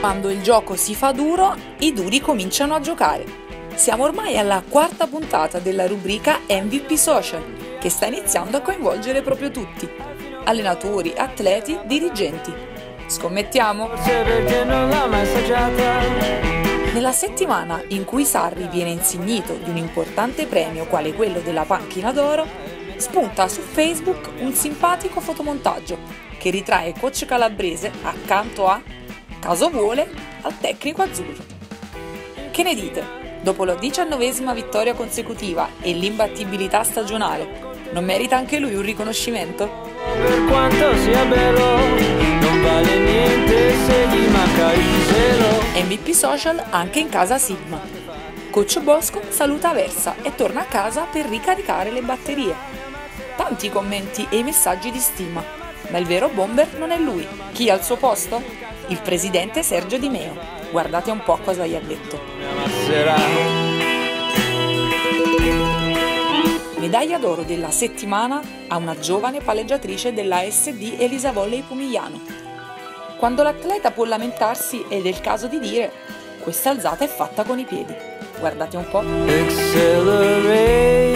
Quando il gioco si fa duro, i duri cominciano a giocare. Siamo ormai alla quarta puntata della rubrica MVP Social, che sta iniziando a coinvolgere proprio tutti. Allenatori, atleti, dirigenti. Scommettiamo? Nella settimana in cui Sarri viene insignito di un importante premio quale quello della panchina d'oro, spunta su Facebook un simpatico fotomontaggio che ritrae coach calabrese accanto a, caso vuole, al tecnico azzurro. Che ne dite? Dopo la diciannovesima vittoria consecutiva e l'imbattibilità stagionale, non merita anche lui un riconoscimento? Per quanto sia bello Non vale niente se gli manca il zelo MVP Social anche in casa Sigma. Coach Bosco saluta Versa e torna a casa per ricaricare le batterie. Tanti commenti e messaggi di stima, ma il vero bomber non è lui. Chi al suo posto? Il presidente Sergio Di Meo. Guardate un po' cosa gli ha detto. Medaglia d'oro della settimana a una giovane palleggiatrice della SD Elisa Volley Pomigliano. Quando l'atleta può lamentarsi ed è il caso di dire questa alzata è fatta con i piedi. Guardate un po'. Accelerate